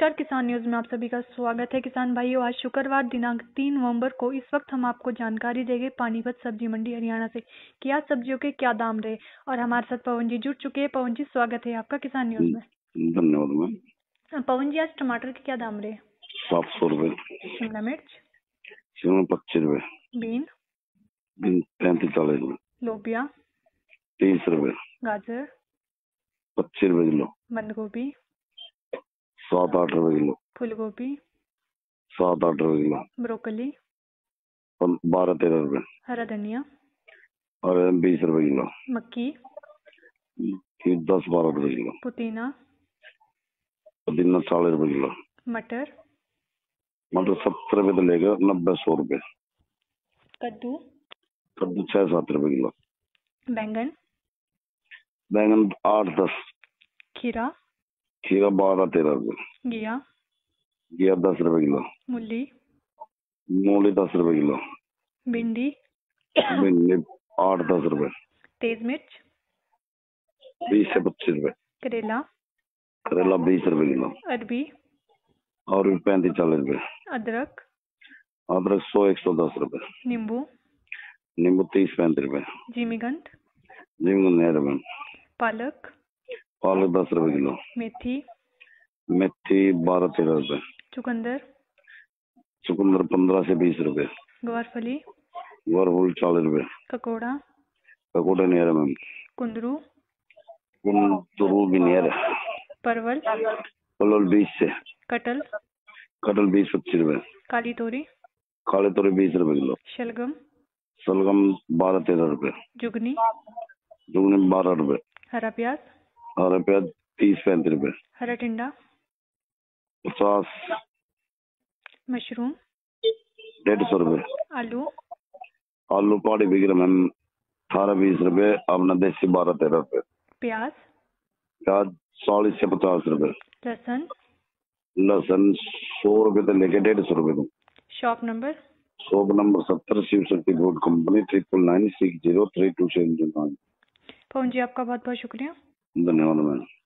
नमस्कार किसान न्यूज़ में आप सभी का स्वागत है। किसान भाइयों आज शुक्रवार दिनांक तीन नवंबर को इस वक्त हम आपको जानकारी देंगे पानीपत सब्ज़ी मंडी हरियाणा से। कि आज सब्जियों के क्या दाम रहे? और हमारे साथ पवन जी जुड़ चुके हैं। पवन जी स्वागत है आपका किसान न्यूज़ में। धन्यवाद मैम। पवन जी आज टमाटर के क्या दाम रहे? सात सौ रूपए। शिमला मिर्च शिमला पच्चीस रूपए। बीन बीन पैंतीस चालीस लोबिया तीस रुपये गाजर पच्चीस रूपए किलो। बंद गोभी। सात आठ रुपये किलो फूल गोभी सात आठ रुपये किलो ब्रोकली बारह तेरह रुपये हरा धनिया और बीस रुपये किलो मक्की दस बारह रुपये किलो पुदीना पुदीना चालीस रुपये किलो मटर मटर सत्तर रुपये तो लेकर नब्बे सौ रुपये कद्दू कद्दू छः सात रुपये किलो बैंगन बैंगन आठ दस खीरा खीरा बारह तेरह रुपये घिया। घिया दस रुपये किलो। मूली। मूली दस रुपये किलो। भिंडी। भिंडी आठ दस रुपये तेज मिर्च। बीस से पच्चीस रुपये करेला। करेला बीस रुपये किलो। अरबी। और पैंतीस चालीस रुपये अदरक। अदरक सौ एक सौ दस रुपये नींबू। नींबू तीस पैंतीस रुपये जिमीगंध नींबू नौ रुपये पालक। पालक दस रुपये किलो। मेथी? मेथी बारह तेरह रुपये चुकंदर? चुकंदर पंद्रह से बीस रुपये गवारफली? वरफुल चालीस रुपये ककोड़ा पकौड़े नहीं है मैम। कुंदरू? कुंदरू भी नहीं है परवल? पलोल बीस से। कटल कटल बीस पच्चीस रुपये काली तोरी? काली तोरी बीस रुपये किलो। शलगम? शलगम बारह तेरह रुपये जुगनी? जुगनी बारह रुपये हरा प्याज? हरा प्याज तीस पैंतीस रुपये हरा टिंडा? पचास मशरूम? डेढ़ सौ रुपये आलू? आलू पहाड़ी बिक रहे मैम अठारह बीस रुपये अपना देसी बारह तेरह रुपये प्याज? प्याज चालीस से पचास रुपये लहसुन? लहसुन सौ रुपये तो लेके डेढ़ सौ रुपये शॉप नंबर? शॉप नंबर सत्तर Shiv Shakti food company triple nine six zero three two seven nine Pawan ji आपका बहुत बहुत शुक्रिया। धन्यवाद मैम